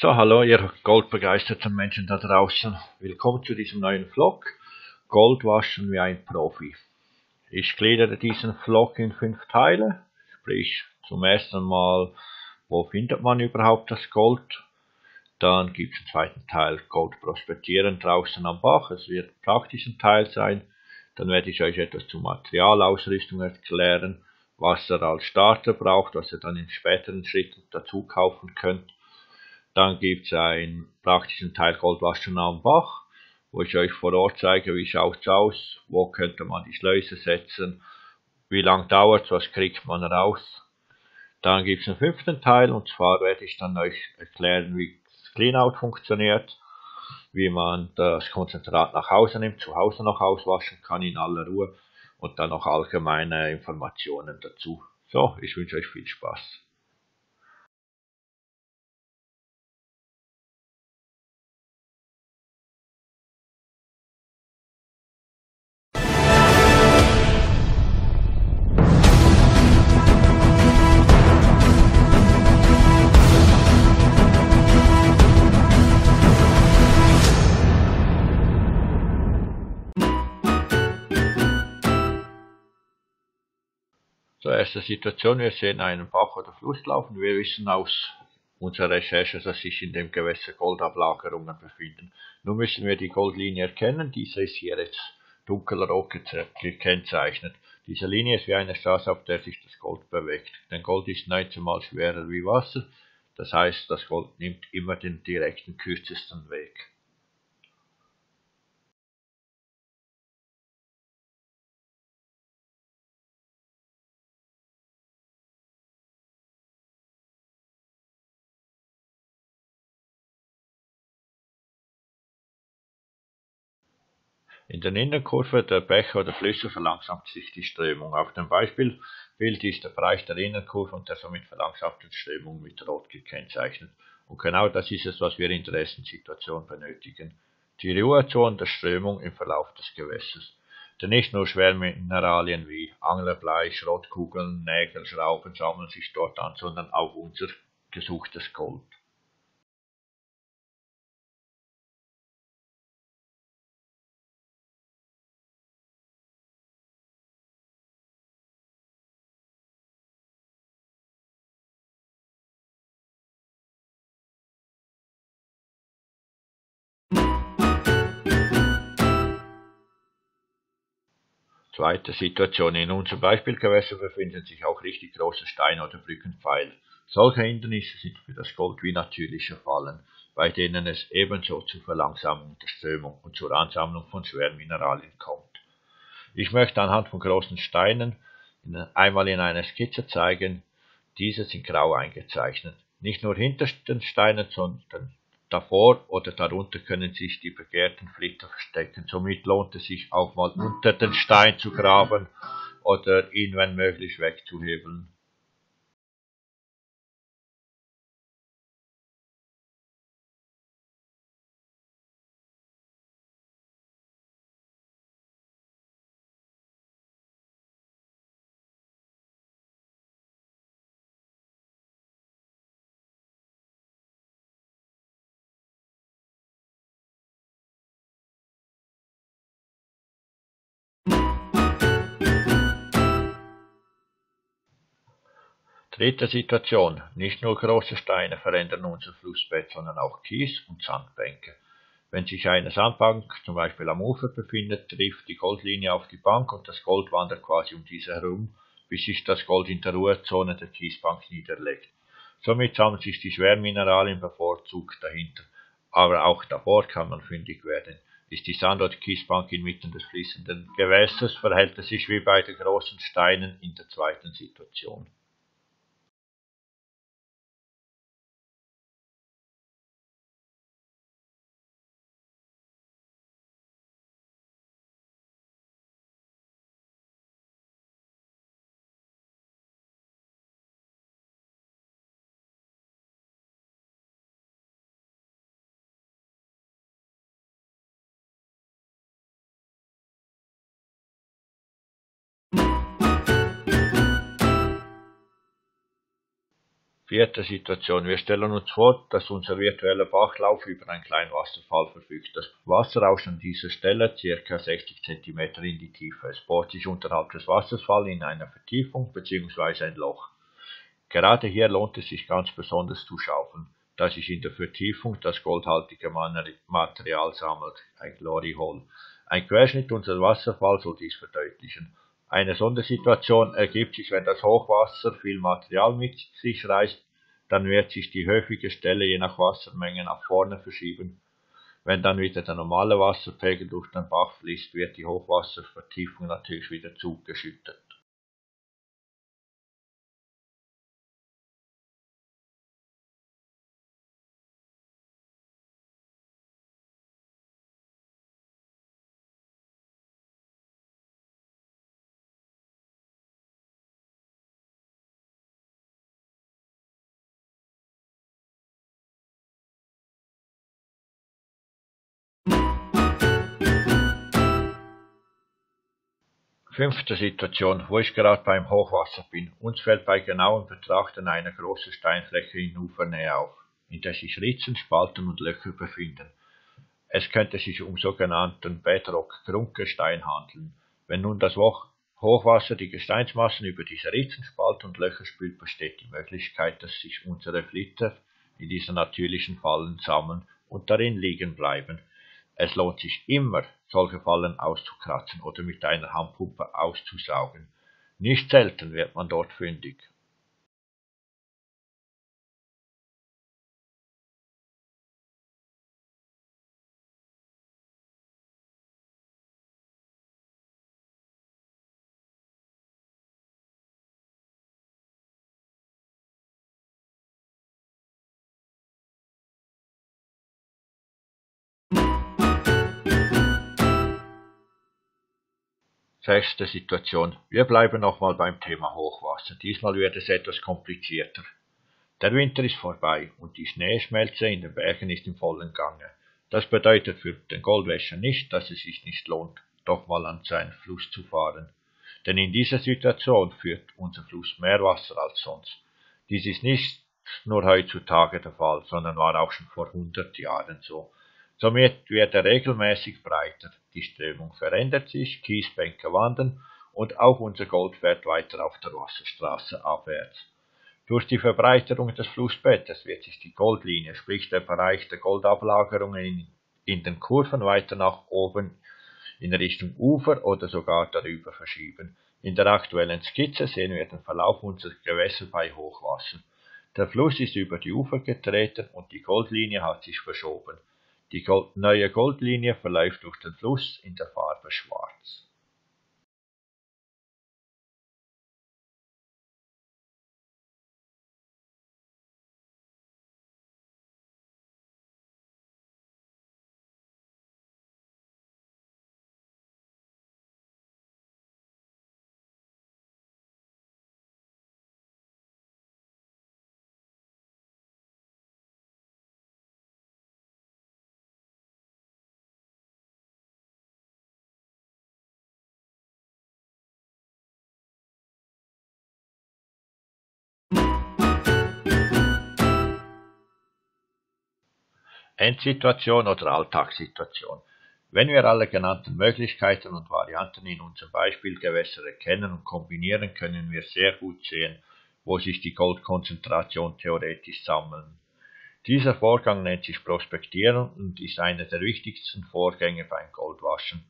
So, hallo, ihr goldbegeisterten Menschen da draußen. Willkommen zu diesem neuen Vlog. Gold waschen wie ein Profi. Ich gliedere diesen Vlog in fünf Teile. Sprich, zum ersten Mal, wo findet man überhaupt das Gold? Dann gibt es einen zweiten Teil Gold prospektieren draußen am Bach. Es wird praktisch ein Teil sein. Dann werde ich euch etwas zur Materialausrüstung erklären, was ihr als Starter braucht, was ihr dann in späteren Schritten dazu kaufen könnt. Dann gibt es einen praktischen Teil Goldwaschen am Bach, wo ich euch vor Ort zeige, wie schaut es aus, wo könnte man die Schleuse setzen, wie lang dauert es, was kriegt man raus. Dann gibt es einen fünften Teil und zwar werde ich dann euch erklären, wie das Cleanout funktioniert, wie man das Konzentrat nach Hause nimmt, zu Hause noch auswaschen kann in aller Ruhe und dann noch allgemeine Informationen dazu. So, ich wünsche euch viel Spaß. Zur ersten Situation, wir sehen einen Bach oder Fluss laufen. Wir wissen aus unserer Recherche, dass sich in dem Gewässer Goldablagerungen befinden. Nun müssen wir die Goldlinie erkennen. Diese ist hier jetzt dunkelrot gekennzeichnet. Diese Linie ist wie eine Straße, auf der sich das Gold bewegt. Denn Gold ist 19 mal schwerer wie Wasser. Das heißt, das Gold nimmt immer den direkten kürzesten Weg. In der Innenkurve der Bäche oder Flüsse verlangsamt sich die Strömung. Auf dem Beispielbild ist der Bereich der Innenkurve und der somit verlangsamten Strömung mit Rot gekennzeichnet. Und genau das ist es, was wir in der ersten Situation benötigen. Die Ruhezone der Strömung im Verlauf des Gewässers. Denn nicht nur Schwermineralien wie Anglerblei, Schrottkugeln, Nägel, Schrauben sammeln sich dort an, sondern auch unser gesuchtes Gold. Zweite Situation. In unserem Beispielgewässer befinden sich auch richtig große Steine oder Brückenpfeiler. Solche Hindernisse sind für das Gold wie natürliche Fallen, bei denen es ebenso zur Verlangsamung der Strömung und zur Ansammlung von Schwermineralien kommt. Ich möchte anhand von großen Steinen einmal in einer Skizze zeigen, diese sind grau eingezeichnet. Nicht nur hinter den Steinen, sondern Davor oder darunter können sich die begehrten Flitter verstecken. Somit lohnt es sich auch mal unter den Stein zu graben oder ihn, wenn möglich, wegzuhebeln. Dritte Situation. Nicht nur große Steine verändern unser Flussbett, sondern auch Kies und Sandbänke. Wenn sich eine Sandbank zum Beispiel am Ufer befindet, trifft die Goldlinie auf die Bank und das Gold wandert quasi um diese herum, bis sich das Gold in der Ruhezone der Kiesbank niederlegt. Somit sammeln sich die Schwermineralien bevorzugt dahinter, aber auch davor kann man fündig werden. Ist die Sand- oder Kiesbank inmitten des fließenden Gewässers, verhält es sich wie bei den großen Steinen in der zweiten Situation. Vierte Situation. Wir stellen uns vor, dass unser virtueller Bachlauf über einen kleinen Wasserfall verfügt. Das Wasser rauscht an dieser Stelle ca. 60 cm in die Tiefe. Es bohrt sich unterhalb des Wasserfalls in einer Vertiefung bzw. ein Loch. Gerade hier lohnt es sich ganz besonders zu schaufeln, da sich in der Vertiefung das goldhaltige Material sammelt, ein Glory Hole. Ein Querschnitt unseres Wasserfalls soll dies verdeutlichen. Eine Sondersituation ergibt sich, wenn das Hochwasser viel Material mit sich reißt, dann wird sich die häufige Stelle je nach Wassermenge nach vorne verschieben. Wenn dann wieder der normale Wasserpegel durch den Bach fließt, wird die Hochwasservertiefung natürlich wieder zugeschüttet. Fünfte Situation, wo ich gerade beim Hochwasser bin. Uns fällt bei genauem Betrachten eine große Steinfläche in Ufernähe auf, in der sich Ritzen, Spalten und Löcher befinden. Es könnte sich um sogenannten Bedrock-Grundgestein handeln. Wenn nun das Hochwasser die Gesteinsmassen über diese Ritzen, Spalten und Löcher spült, besteht die Möglichkeit, dass sich unsere Flitter in diesen natürlichen Fallen sammeln und darin liegen bleiben. Es lohnt sich immer, solche Fallen auszukratzen oder mit einer Handpumpe auszusaugen. Nicht selten wird man dort fündig. Sechste Situation. Wir bleiben nochmal beim Thema Hochwasser. Diesmal wird es etwas komplizierter. Der Winter ist vorbei und die Schneeschmelze in den Bergen ist im vollen Gange. Das bedeutet für den Goldwäscher nicht, dass es sich nicht lohnt, doch mal an seinen Fluss zu fahren. Denn in dieser Situation führt unser Fluss mehr Wasser als sonst. Dies ist nicht nur heutzutage der Fall, sondern war auch schon vor hundert Jahren so. Somit wird er regelmäßig breiter, die Strömung verändert sich, Kiesbänke wandern und auch unser Gold fährt weiter auf der Wasserstraße abwärts. Durch die Verbreiterung des Flussbettes wird sich die Goldlinie, sprich der Bereich der Goldablagerungen in, in den Kurven weiter nach oben in Richtung Ufer oder sogar darüber verschieben. In der aktuellen Skizze sehen wir den Verlauf unserer Gewässer bei Hochwasser. Der Fluss ist über die Ufer getreten und die Goldlinie hat sich verschoben. Die neue Goldlinie verläuft durch den Fluss in der Farbe Schwarz. Endsituation oder Alltagssituation. Wenn wir alle genannten Möglichkeiten und Varianten in unserem Beispielgewässer erkennen und kombinieren, können wir sehr gut sehen, wo sich die Goldkonzentration theoretisch sammeln. Dieser Vorgang nennt sich Prospektieren und ist einer der wichtigsten Vorgänge beim Goldwaschen.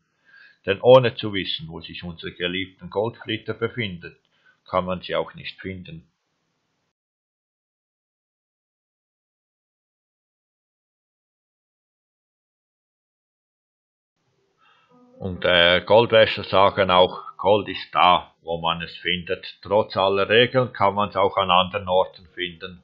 Denn ohne zu wissen, wo sich unsere geliebten Goldflitter befinden, kann man sie auch nicht finden. Und äh, Goldwäscher sagen auch, Gold ist da, wo man es findet. Trotz aller Regeln kann man es auch an anderen Orten finden.